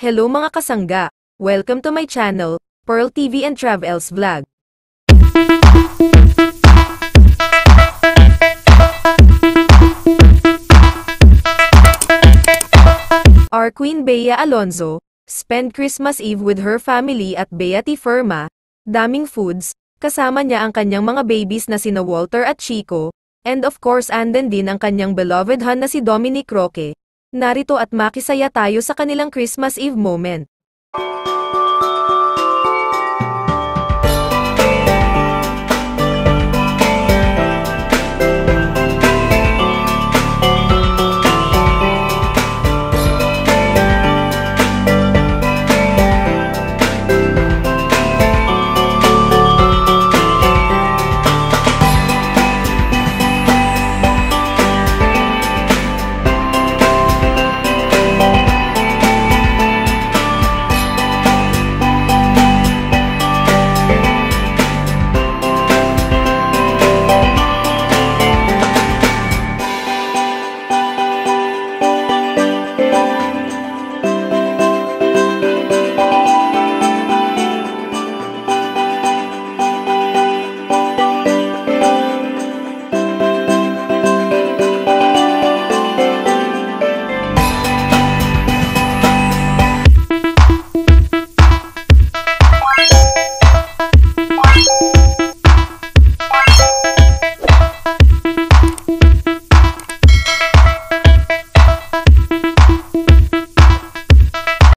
Hello mga kasangga! Welcome to my channel, Pearl TV and Travels Vlog. Our Queen Bea Alonzo, spend Christmas Eve with her family at Beati Firma, daming foods, kasama niya ang kanyang mga babies na sina Walter at Chico, and of course andin din ang kanyang beloved hun na si Dominic Roque. Narito at makisaya tayo sa kanilang Christmas Eve moment.